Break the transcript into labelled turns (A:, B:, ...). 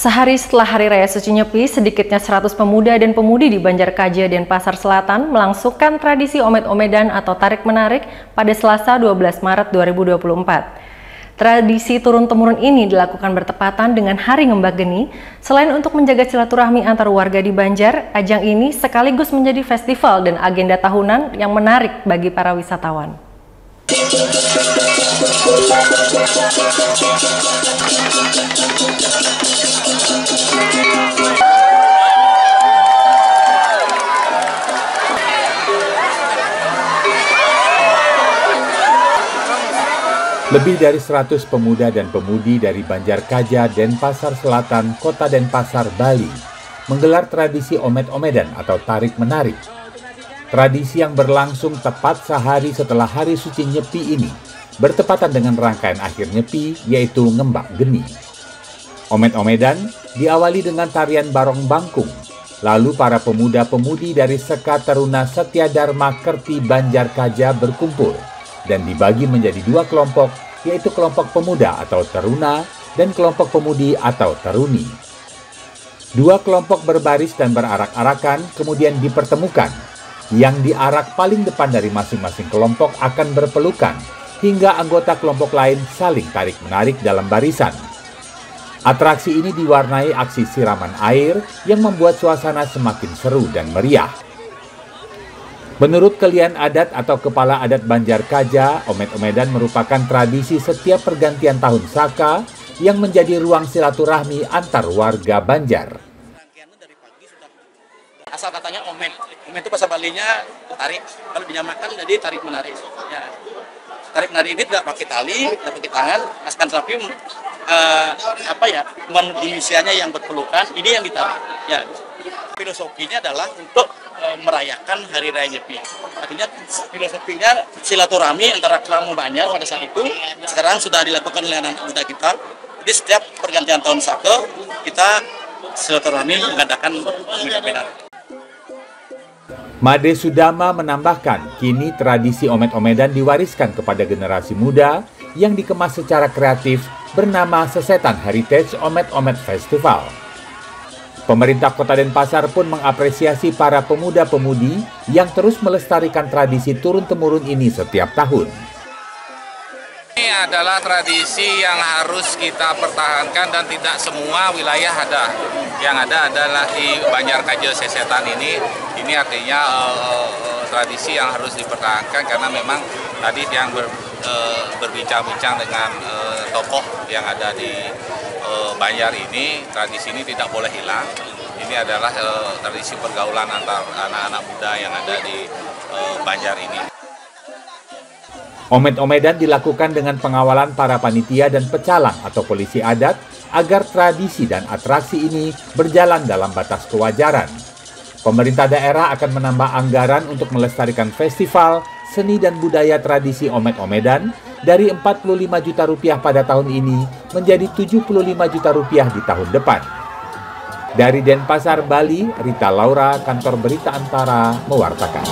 A: Sehari setelah Hari Raya Suci Nyepi, sedikitnya 100 pemuda dan pemudi di Banjarkaja dan Pasar Selatan melangsungkan tradisi omet-omedan atau tarik-menarik pada Selasa 12 Maret 2024. Tradisi turun-temurun ini dilakukan bertepatan dengan Hari Ngembak Geni. Selain untuk menjaga silaturahmi antar warga di Banjar, ajang ini sekaligus menjadi festival dan agenda tahunan yang menarik bagi para wisatawan.
B: Lebih dari 100 pemuda dan pemudi dari Banjarkaja, Denpasar Selatan, Kota Denpasar, Bali menggelar tradisi omet-omedan atau tarik-menarik. Tradisi yang berlangsung tepat sehari setelah hari suci Nyepi ini bertepatan dengan rangkaian akhir Nyepi yaitu Ngembak Geni. Omet-omedan diawali dengan tarian barong bangkung. Lalu para pemuda-pemudi dari Seka Teruna Setia Dharma Kerti Banjarkaja berkumpul dan dibagi menjadi dua kelompok, yaitu kelompok pemuda atau teruna dan kelompok pemudi atau teruni. Dua kelompok berbaris dan berarak-arakan kemudian dipertemukan. Yang diarak paling depan dari masing-masing kelompok akan berpelukan hingga anggota kelompok lain saling tarik-menarik dalam barisan. Atraksi ini diwarnai aksi siraman air yang membuat suasana semakin seru dan meriah. Menurut kalian adat atau kepala adat Banjar Kaja, omet-omedan merupakan tradisi setiap pergantian tahun Saka yang menjadi ruang silaturahmi antar warga Banjar.
C: Asal katanya omet, omet itu bahasa Balinya tarik, kalau dinyamakan jadi tarik menarik. Ya. Tarik menarik ini tidak pakai tali, tidak pakai tangan, askan tapi uh, apa ya, manusianya yang berpelukan, ini yang ditarik. Ya. Filosofinya adalah untuk merayakan Hari Raya Nyepi. Artinya filosofinya silaturahmi antara kamu banyak pada saat itu sekarang sudah dilakukan oleh anak muda kita. Jadi setiap pergantian tahun Sake kita silaturahmi mengadakan omet-omedan.
B: Made Sudama menambahkan, kini tradisi omet-omedan diwariskan kepada generasi muda yang dikemas secara kreatif bernama Sesetan Heritage Omet-Omet Festival. Pemerintah Kota Denpasar pun mengapresiasi para pemuda-pemudi yang terus melestarikan tradisi turun-temurun ini setiap tahun.
D: Ini adalah tradisi yang harus kita pertahankan dan tidak semua wilayah ada. Yang ada adalah di Banjar Kajo Sesetan ini. Ini artinya uh, tradisi yang harus dipertahankan karena memang tadi yang ber, uh, berbincang-bincang dengan tokoh yang ada di Banjar ini, tradisi ini tidak boleh hilang. Ini adalah uh, tradisi pergaulan antar anak-anak muda yang ada di uh, Banjar ini.
B: Omet-omedan dilakukan dengan pengawalan para panitia dan pecalang atau polisi adat agar tradisi dan atraksi ini berjalan dalam batas kewajaran. Pemerintah daerah akan menambah anggaran untuk melestarikan festival, seni dan budaya tradisi omet-omedan dari 45 juta rupiah pada tahun ini menjadi 75 juta rupiah di tahun depan. Dari Denpasar, Bali, Rita Laura, Kantor Berita Antara, mewartakan.